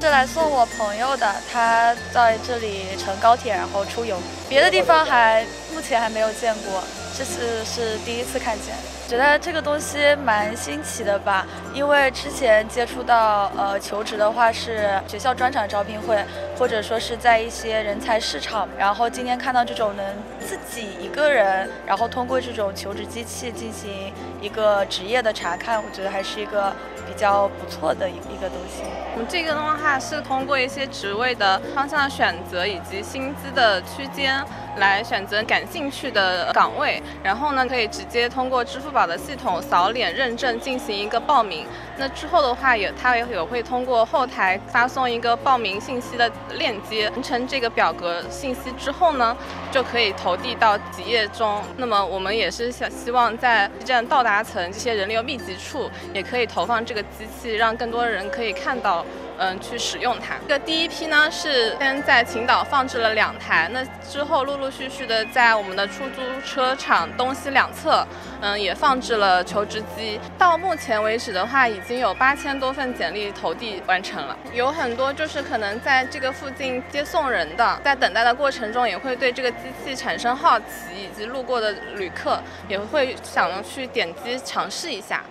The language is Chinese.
是来送我朋友的，他在这里乘高铁然后出游，别的地方还目前还没有见过，这次是第一次看见。觉得这个东西蛮新奇的吧，因为之前接触到呃求职的话是学校专场招聘会，或者说是在一些人才市场，然后今天看到这种能自己一个人，然后通过这种求职机器进行一个职业的查看，我觉得还是一个比较不错的一一个东西。我们这个的话是通过一些职位的方向选择以及薪资的区间来选择感兴趣的岗位，然后呢可以直接通过支付宝的系统扫脸认证进行一个报名。那之后的话也他也有会通过后台发送一个报名信息的链接，完成这个表格信息之后呢，就可以投递到企业中。那么我们也是想希望在基站到达层这些人流密集处，也可以投放这个机器，让更多人可以看到。嗯，去使用它。这个第一批呢是先在青岛放置了两台，那之后陆陆续续的在我们的出租车场东西两侧，嗯，也放置了求职机。到目前为止的话，已经有八千多份简历投递完成了。有很多就是可能在这个附近接送人的，在等待的过程中也会对这个机器产生好奇，以及路过的旅客也会想要去点击尝试一下。